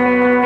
Música